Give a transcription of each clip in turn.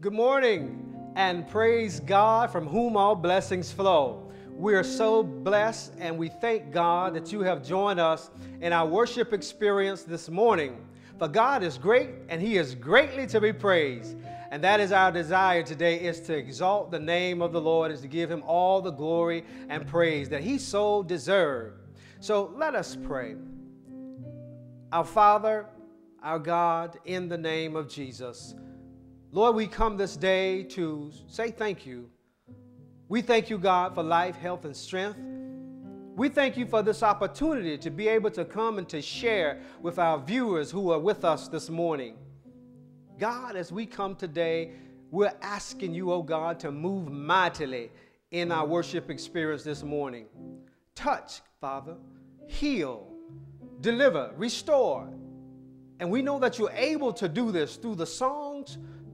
Good morning and praise God from whom all blessings flow. We are so blessed and we thank God that you have joined us in our worship experience this morning. For God is great and he is greatly to be praised. And that is our desire today is to exalt the name of the Lord, is to give him all the glory and praise that he so deserved. So let us pray. Our Father, our God, in the name of Jesus. Lord, we come this day to say thank you. We thank you, God, for life, health, and strength. We thank you for this opportunity to be able to come and to share with our viewers who are with us this morning. God, as we come today, we're asking you, oh God, to move mightily in our worship experience this morning. Touch, Father, heal, deliver, restore. And we know that you're able to do this through the songs,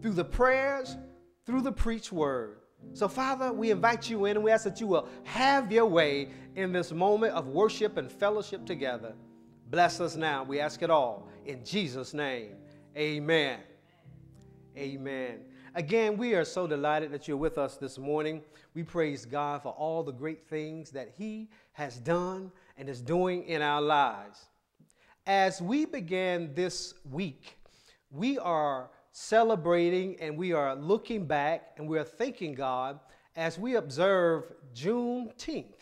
through the prayers, through the preached word. So, Father, we invite you in and we ask that you will have your way in this moment of worship and fellowship together. Bless us now. We ask it all in Jesus' name. Amen. Amen. Again, we are so delighted that you're with us this morning. We praise God for all the great things that He has done and is doing in our lives. As we began this week, we are celebrating and we are looking back and we are thanking God as we observe Juneteenth.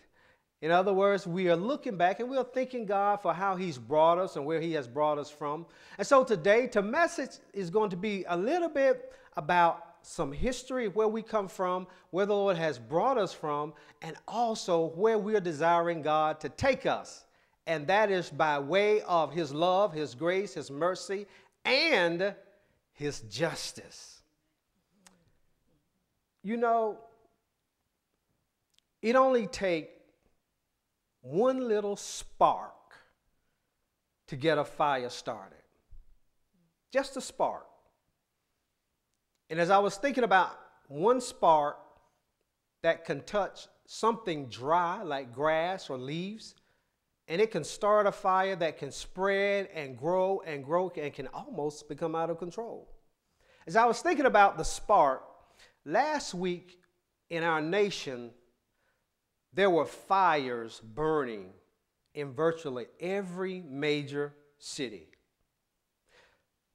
In other words, we are looking back and we are thanking God for how He's brought us and where He has brought us from. And so today, the message is going to be a little bit about some history of where we come from, where the Lord has brought us from, and also where we are desiring God to take us. And that is by way of His love, His grace, His mercy, and His justice. You know, it only takes one little spark to get a fire started. Just a spark. And as I was thinking about one spark that can touch something dry like grass or leaves, and it can start a fire that can spread and grow and grow and can almost become out of control. As I was thinking about the spark, last week in our nation, there were fires burning in virtually every major city.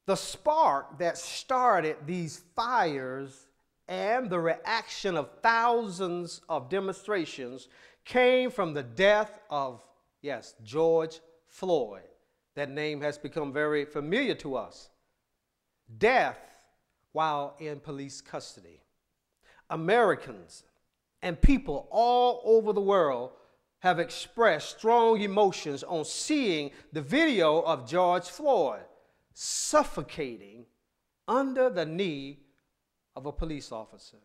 The spark that started these fires and the reaction of thousands of demonstrations came from the death of, yes, George Floyd. That name has become very familiar to us. Death while in police custody. Americans and people all over the world have expressed strong emotions on seeing the video of George Floyd suffocating under the knee of a police officer.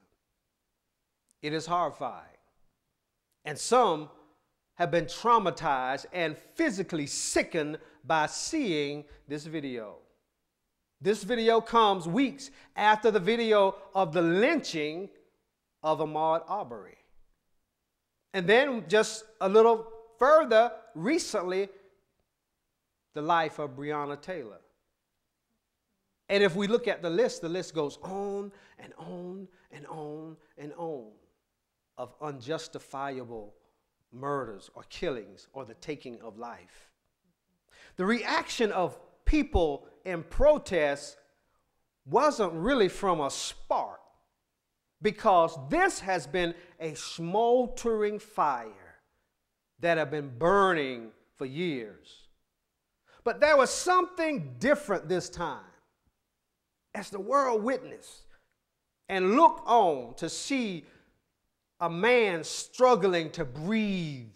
It is horrifying. And some have been traumatized and physically sickened by seeing this video. This video comes weeks after the video of the lynching of Ahmaud Arbery. And then just a little further recently, the life of Breonna Taylor. And if we look at the list, the list goes on and on and on and on of unjustifiable murders or killings or the taking of life. The reaction of people in protest wasn't really from a spark because this has been a smoldering fire that have been burning for years. But there was something different this time. As the world witnessed and looked on to see a man struggling to breathe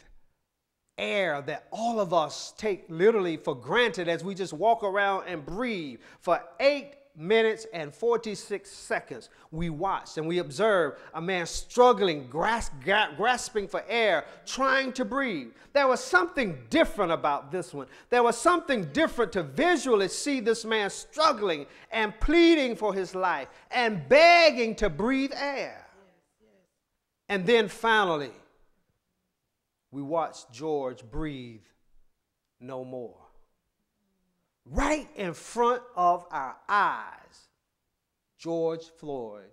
air that all of us take literally for granted as we just walk around and breathe for eight minutes and 46 seconds, we watched and we observed a man struggling, grasp, grasping for air, trying to breathe. There was something different about this one. There was something different to visually see this man struggling and pleading for his life and begging to breathe air. And then finally, we watched George breathe no more right in front of our eyes, George Floyd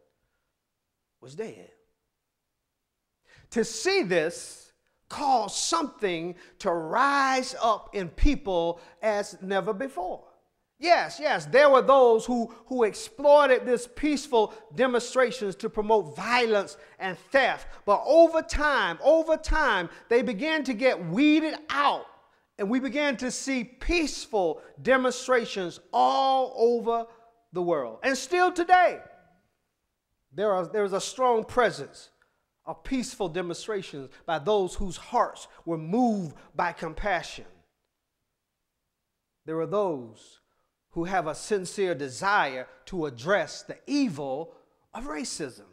was dead. To see this caused something to rise up in people as never before. Yes, yes, there were those who, who exploited this peaceful demonstrations to promote violence and theft. But over time, over time, they began to get weeded out and we began to see peaceful demonstrations all over the world. And still today, there, are, there is a strong presence of peaceful demonstrations by those whose hearts were moved by compassion. There are those who have a sincere desire to address the evil of racism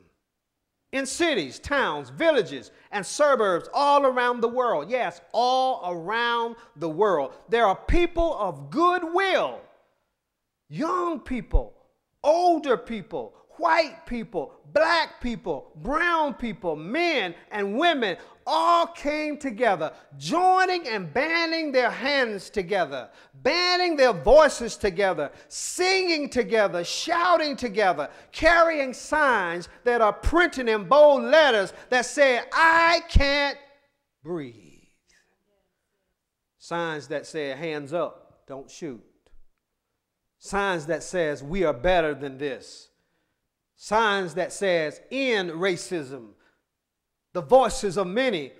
in cities, towns, villages, and suburbs all around the world. Yes, all around the world. There are people of goodwill, young people, older people, white people, black people, brown people, men and women all came together, joining and banding their hands together, banding their voices together, singing together, shouting together, carrying signs that are printed in bold letters that say, I can't breathe. Signs that say, hands up, don't shoot. Signs that says, we are better than this signs that says end racism. The voices of many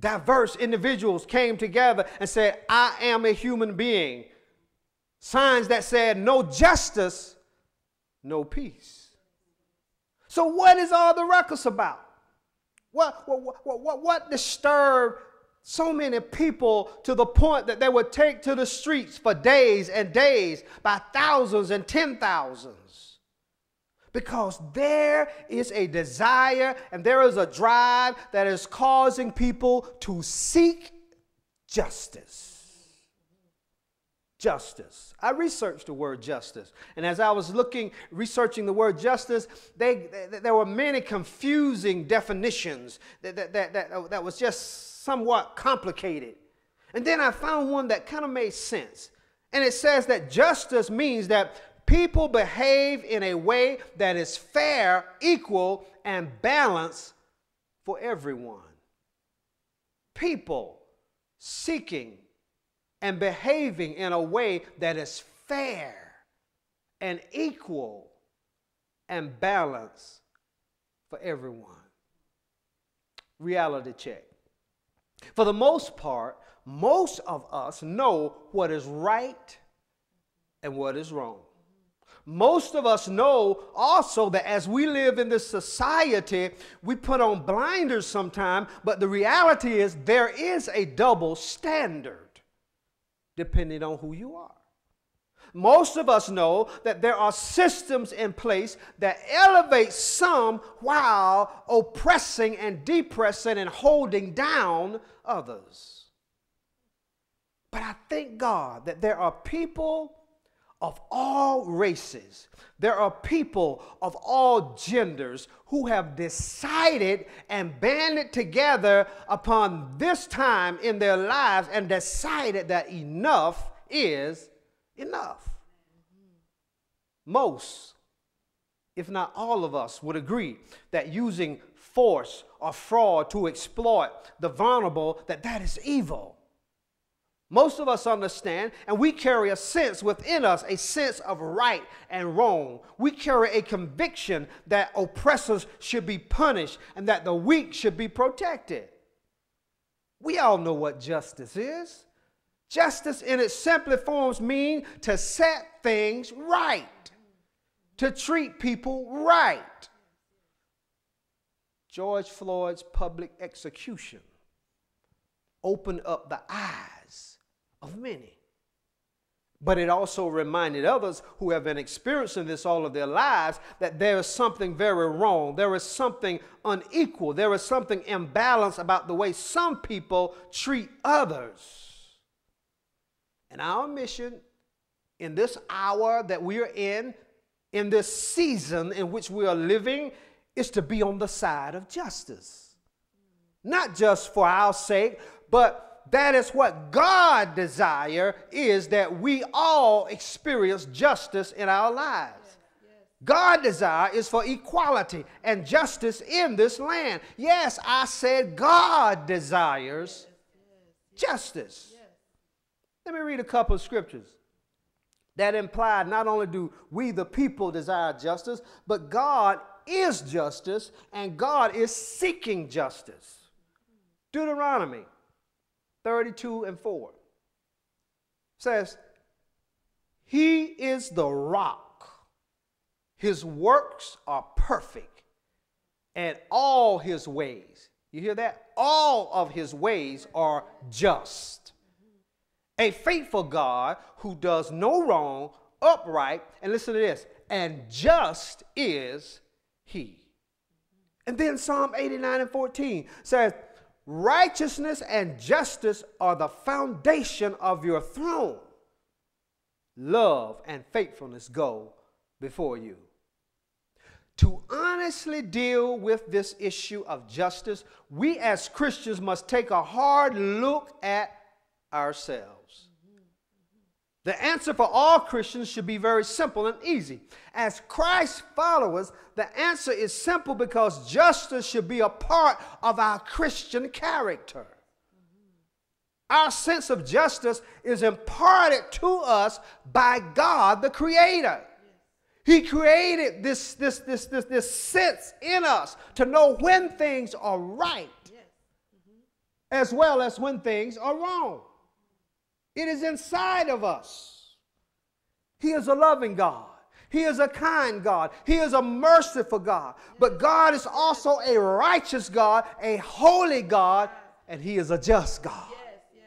diverse individuals came together and said i am a human being. Signs that said no justice no peace. So what is all the ruckus about? What, what, what, what, what disturbed so many people to the point that they would take to the streets for days and days by thousands and ten thousands because there is a desire and there is a drive that is causing people to seek justice. Justice. I researched the word justice. And as I was looking, researching the word justice, they, they there were many confusing definitions that, that, that, that, that was just somewhat complicated. And then I found one that kind of made sense. And it says that justice means that people behave in a way that is fair, equal, and balanced for everyone. People seeking and behaving in a way that is fair and equal and balanced for everyone. Reality check. For the most part, most of us know what is right and what is wrong. Most of us know also that as we live in this society, we put on blinders sometimes, but the reality is there is a double standard depending on who you are. Most of us know that there are systems in place that elevate some while oppressing and depressing and holding down others. But I thank God that there are people of all races. There are people of all genders who have decided and banded together upon this time in their lives and decided that enough is enough. Most, if not all of us, would agree that using force or fraud to exploit the vulnerable that that is evil. Most of us understand, and we carry a sense within us, a sense of right and wrong. We carry a conviction that oppressors should be punished and that the weak should be protected. We all know what justice is. Justice in its simplest forms means to set things right, to treat people right. George Floyd's public execution opened up the eyes of many. But it also reminded others who have been experiencing this all of their lives that there is something very wrong. There is something unequal. There is something imbalanced about the way some people treat others. And our mission in this hour that we are in, in this season in which we are living, is to be on the side of justice. Not just for our sake, but that is what God desire is that we all experience justice in our lives. God desire is for equality and justice in this land. Yes, I said God desires justice. Let me read a couple of scriptures that imply not only do we, the people, desire justice, but God is justice and God is seeking justice. Deuteronomy 32 and 4 says, He is the rock, His works are perfect, and all His ways, you hear that? All of His ways are just a faithful God who does no wrong, upright, and listen to this, and just is he. And then Psalm 89 and 14 says, Righteousness and justice are the foundation of your throne. Love and faithfulness go before you. To honestly deal with this issue of justice, we as Christians must take a hard look at ourselves. The answer for all Christians should be very simple and easy. As Christ followers, the answer is simple because justice should be a part of our Christian character. Our sense of justice is imparted to us by God the Creator. He created this, this, this, this, this sense in us to know when things are right as well as when things are wrong. It is inside of us. He is a loving God. He is a kind God. He is a merciful God. But God is also a righteous God, a holy God, and He is a just God. Yes, yes.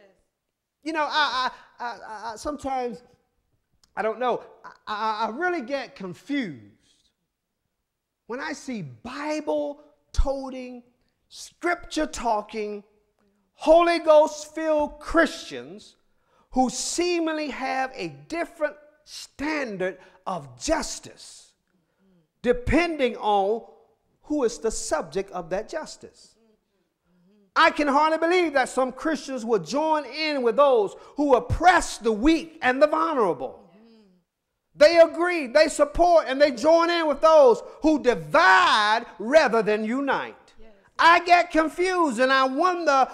You know, I, I, I, I, sometimes, I don't know, I, I really get confused when I see Bible toting, scripture talking, Holy Ghost filled Christians who seemingly have a different standard of justice depending on who is the subject of that justice. I can hardly believe that some Christians will join in with those who oppress the weak and the vulnerable. They agree, they support, and they join in with those who divide rather than unite. I get confused and I wonder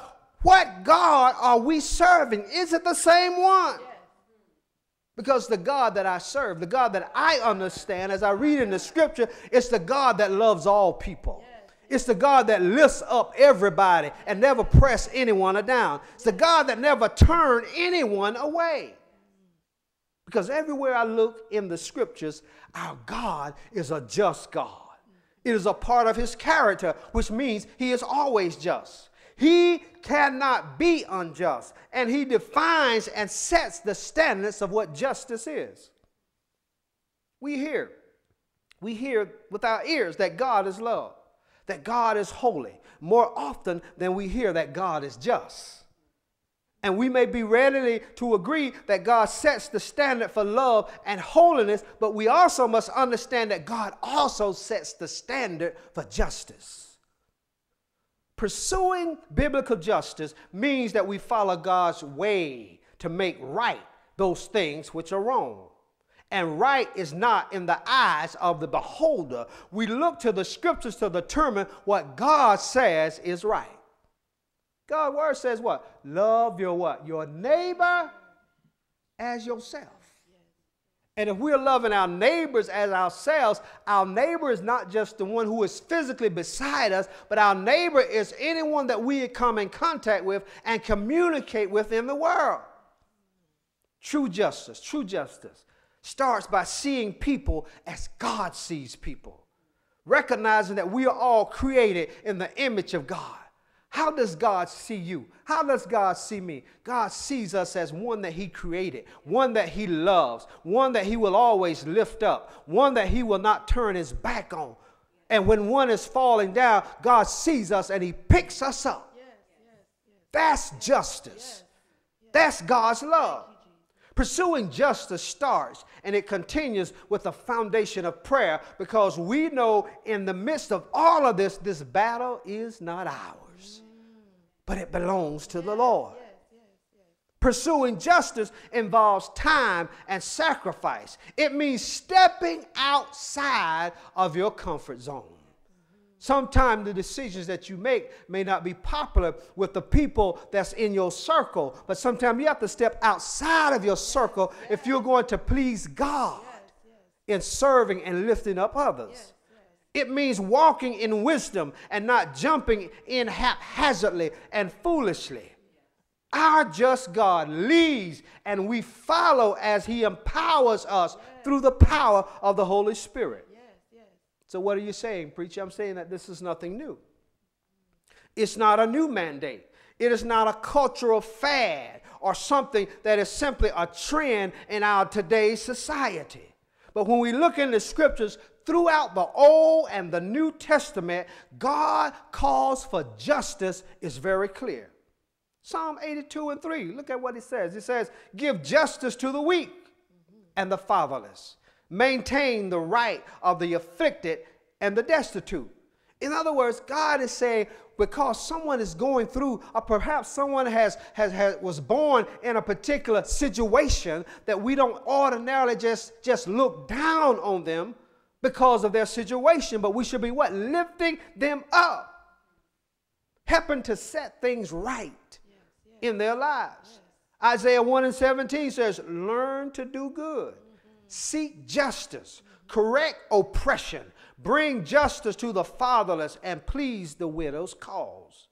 what God are we serving? Is it the same one? Because the God that I serve, the God that I understand as I read in the scripture, it's the God that loves all people. It's the God that lifts up everybody and never press anyone down. It's the God that never turn anyone away. Because everywhere I look in the scriptures, our God is a just God. It is a part of his character, which means he is always just. He cannot be unjust. And he defines and sets the standards of what justice is. We hear, we hear with our ears that God is love, that God is holy, more often than we hear that God is just. And we may be ready to agree that God sets the standard for love and holiness, but we also must understand that God also sets the standard for justice. Pursuing biblical justice means that we follow God's way to make right those things which are wrong. And right is not in the eyes of the beholder. We look to the scriptures to determine what God says is right. God's word says what? Love your what? Your neighbor as yourself. And if we're loving our neighbors as ourselves, our neighbor is not just the one who is physically beside us, but our neighbor is anyone that we come in contact with and communicate with in the world. True justice, true justice starts by seeing people as God sees people, recognizing that we are all created in the image of God. How does God see you? How does God see me? God sees us as one that He created, one that He loves, one that He will always lift up, one that He will not turn His back on. And when one is falling down, God sees us and He picks us up. That's justice. That's God's love. Pursuing justice starts and it continues with a foundation of prayer because we know in the midst of all of this, this battle is not ours but it belongs to the Lord. Pursuing justice involves time and sacrifice. It means stepping outside of your comfort zone. Sometimes the decisions that you make may not be popular with the people that's in your circle, but sometimes you have to step outside of your circle if you're going to please God in serving and lifting up others. It means walking in wisdom and not jumping in haphazardly and foolishly. Our just God leads and we follow as He empowers us yes. through the power of the Holy Spirit. Yes, yes. So, what are you saying, preacher? I'm saying that this is nothing new. It's not a new mandate, it is not a cultural fad or something that is simply a trend in our today's society. But when we look in the scriptures, throughout the Old and the New Testament, God calls for justice is very clear. Psalm 82 and 3, look at what it says. It says, Give justice to the weak and the fatherless, maintain the right of the afflicted and the destitute. In other words, God is saying, because someone is going through, or perhaps someone has, has, has was born in a particular situation that we don't ordinarily just, just look down on them, because of their situation, but we should be what? Lifting them up, helping to set things right yes, yes. in their lives. Yes. Isaiah 1 and 17 says, Learn to do good, mm-hmm. seek justice, mm-hmm. correct oppression, bring justice to the fatherless, and please the widow's cause.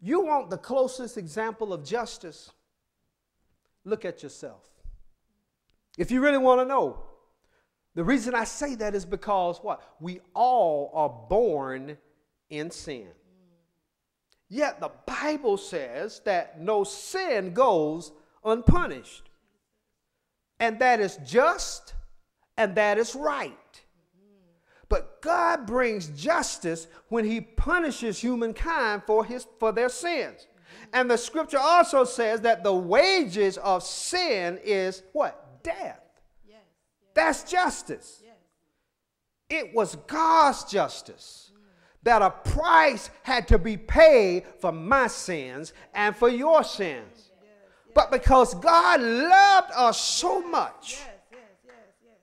You want the closest example of justice? Look at yourself. If you really want to know, the reason I say that is because what? We all are born in sin. Yet the Bible says that no sin goes unpunished. And that is just and that is right. God brings justice when he punishes humankind for, his, for their sins. And the scripture also says that the wages of sin is what? Death. That's justice. It was God's justice that a price had to be paid for my sins and for your sins. But because God loved us so much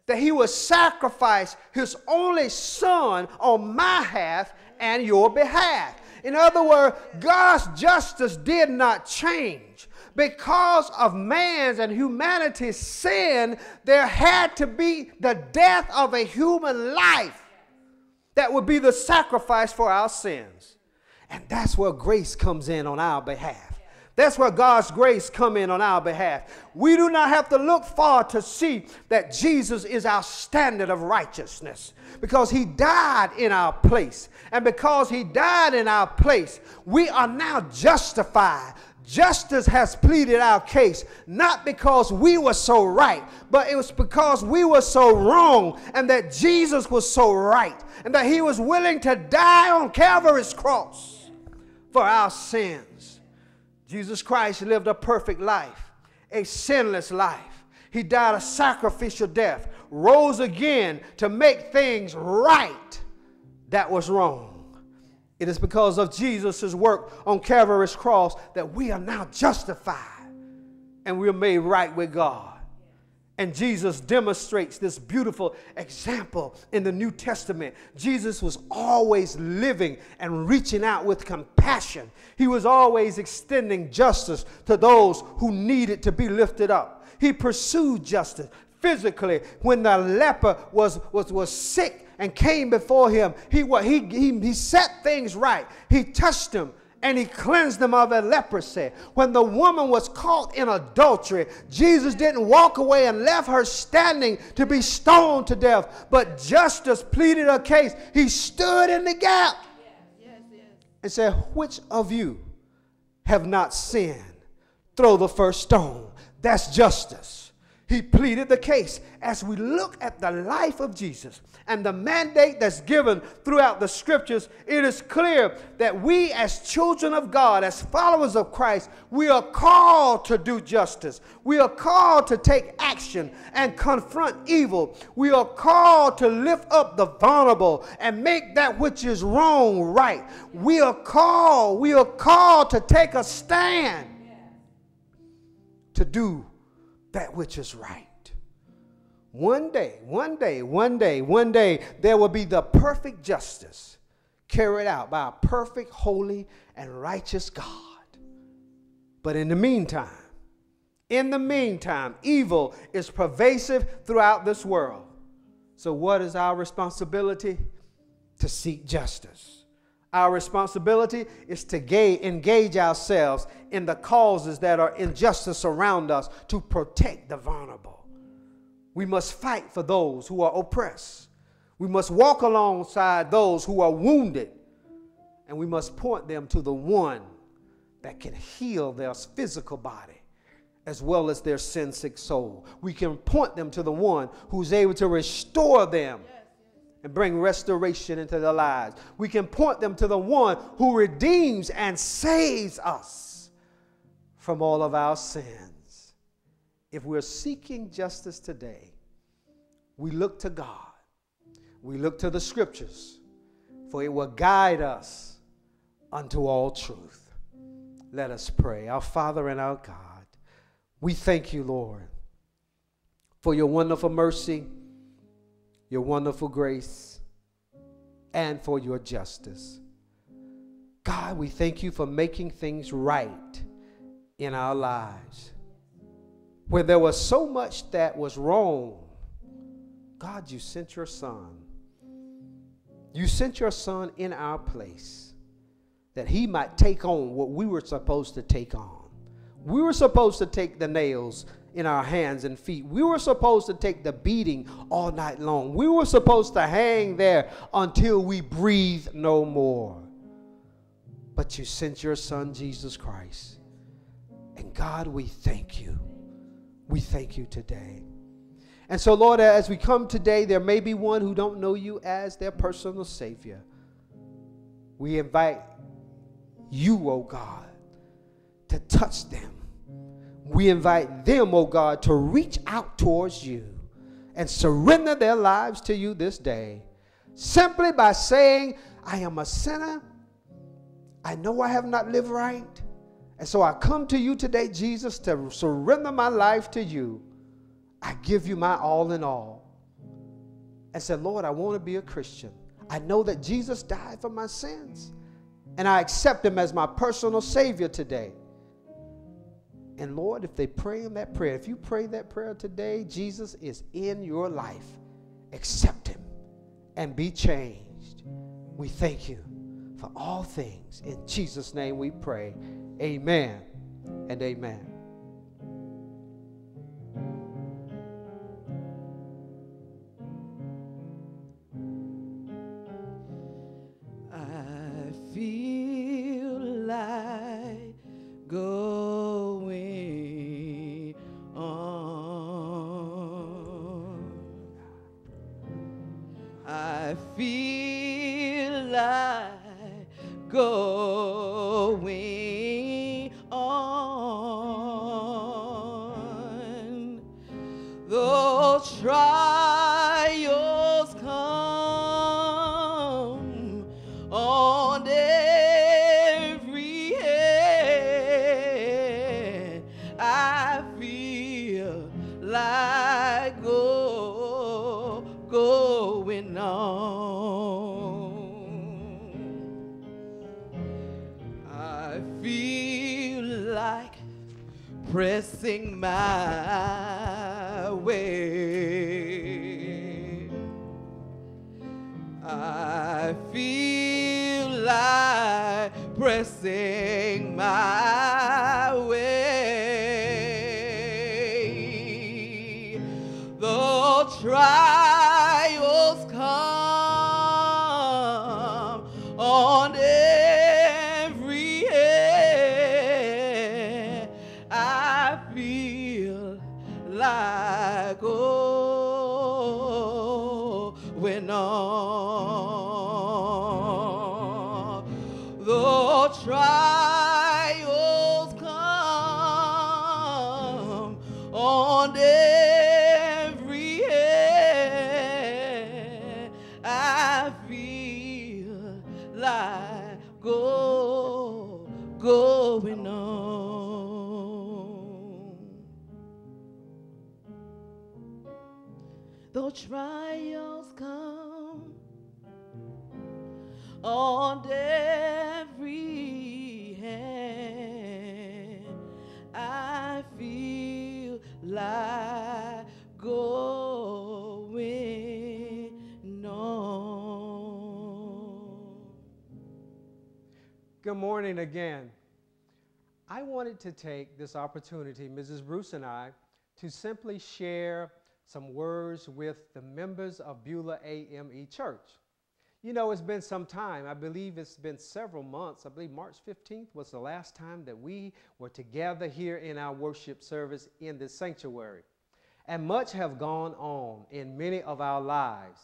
that he would sacrifice his only son on my behalf and your behalf. In other words, God's justice did not change because of man's and humanity's sin, there had to be the death of a human life that would be the sacrifice for our sins. And that's where grace comes in on our behalf. That's where God's grace come in on our behalf. We do not have to look far to see that Jesus is our standard of righteousness because he died in our place. And because he died in our place, we are now justified Justice has pleaded our case, not because we were so right, but it was because we were so wrong, and that Jesus was so right, and that he was willing to die on Calvary's cross for our sins. Jesus Christ lived a perfect life, a sinless life. He died a sacrificial death, rose again to make things right that was wrong. It is because of Jesus' work on Calvary's cross that we are now justified and we are made right with God. And Jesus demonstrates this beautiful example in the New Testament. Jesus was always living and reaching out with compassion. He was always extending justice to those who needed to be lifted up. He pursued justice physically when the leper was, was, was sick and came before him. He, he, he, he set things right. He touched him and he cleansed them of their leprosy. When the woman was caught in adultery, Jesus didn't walk away and left her standing to be stoned to death, but justice pleaded her case. He stood in the gap and said, Which of you have not sinned? Throw the first stone. That's justice. He pleaded the case. As we look at the life of Jesus and the mandate that's given throughout the scriptures, it is clear that we, as children of God, as followers of Christ, we are called to do justice. We are called to take action and confront evil. We are called to lift up the vulnerable and make that which is wrong right. We are called, we are called to take a stand to do that which is right. One day, one day, one day, one day, there will be the perfect justice carried out by a perfect, holy, and righteous God. But in the meantime, in the meantime, evil is pervasive throughout this world. So, what is our responsibility? To seek justice. Our responsibility is to ga- engage ourselves in the causes that are injustice around us to protect the vulnerable. We must fight for those who are oppressed. We must walk alongside those who are wounded. And we must point them to the one that can heal their physical body as well as their sin sick soul. We can point them to the one who's able to restore them and bring restoration into their lives. We can point them to the one who redeems and saves us from all of our sins. If we're seeking justice today, we look to God. We look to the scriptures, for it will guide us unto all truth. Let us pray. Our Father and our God, we thank you, Lord, for your wonderful mercy your wonderful grace, and for your justice. God, we thank you for making things right in our lives. Where there was so much that was wrong, God, you sent your son. You sent your son in our place that he might take on what we were supposed to take on. We were supposed to take the nails in our hands and feet. We were supposed to take the beating all night long. We were supposed to hang there until we breathe no more. But you sent your son, Jesus Christ. And God, we thank you. We thank you today. And so, Lord, as we come today, there may be one who don't know you as their personal Savior. We invite you, oh God, to touch them we invite them, oh God, to reach out towards you and surrender their lives to you this day simply by saying, I am a sinner. I know I have not lived right. And so I come to you today, Jesus, to surrender my life to you. I give you my all in all. And said, Lord, I want to be a Christian. I know that Jesus died for my sins. And I accept him as my personal Savior today. And Lord, if they pray in that prayer, if you pray that prayer today, Jesus is in your life. Accept him and be changed. We thank you for all things. In Jesus' name we pray. Amen and amen. I feel like go, going on. I feel like pressing my way. I feel like pressing my The morning again. I wanted to take this opportunity, Mrs. Bruce and I, to simply share some words with the members of Beulah AME Church. You know, it's been some time. I believe it's been several months. I believe March 15th was the last time that we were together here in our worship service in this sanctuary. And much have gone on in many of our lives.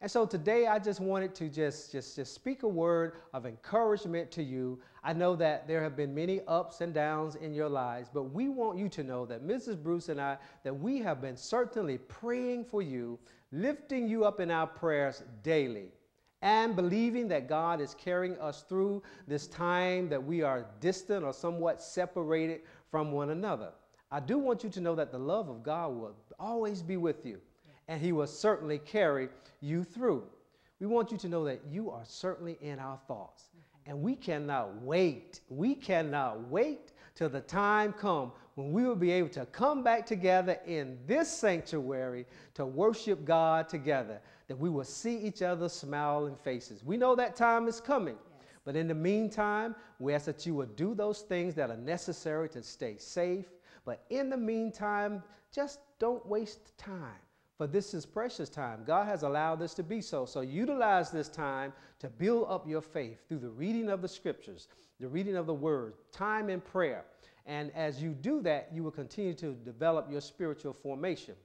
And so today I just wanted to just, just, just speak a word of encouragement to you. I know that there have been many ups and downs in your lives, but we want you to know that Mrs. Bruce and I, that we have been certainly praying for you, lifting you up in our prayers daily, and believing that God is carrying us through this time that we are distant or somewhat separated from one another. I do want you to know that the love of God will always be with you and he will certainly carry you through. We want you to know that you are certainly in our thoughts. And we cannot wait. We cannot wait till the time come when we will be able to come back together in this sanctuary to worship God together, that we will see each other's smiling faces. We know that time is coming. But in the meantime, we ask that you will do those things that are necessary to stay safe. But in the meantime, just don't waste time for this is precious time. God has allowed this to be so. So utilize this time to build up your faith through the reading of the scriptures, the reading of the word, time in prayer. And as you do that, you will continue to develop your spiritual formation.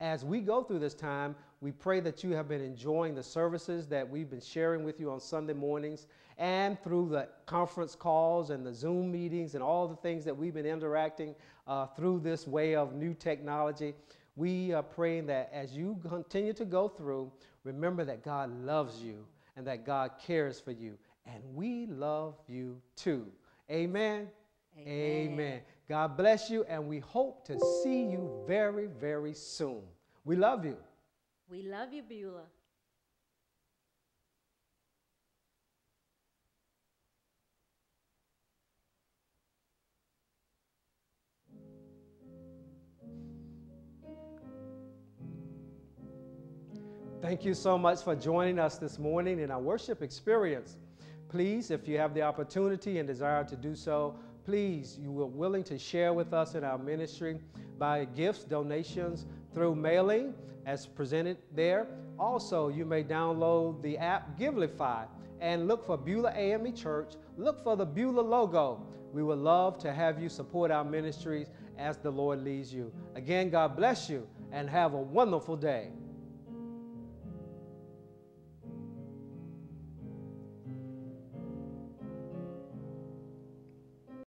As we go through this time, we pray that you have been enjoying the services that we've been sharing with you on Sunday mornings and through the conference calls and the Zoom meetings and all the things that we've been interacting uh, through this way of new technology we are praying that as you continue to go through, remember that God loves you and that God cares for you. And we love you too. Amen. Amen. Amen. God bless you, and we hope to see you very, very soon. We love you. We love you, Beulah. Thank you so much for joining us this morning in our worship experience. Please, if you have the opportunity and desire to do so, please, you are willing to share with us in our ministry by gifts, donations, through mailing as presented there. Also, you may download the app Givelify and look for Beulah AME Church. Look for the Beulah logo. We would love to have you support our ministries as the Lord leads you. Again, God bless you and have a wonderful day.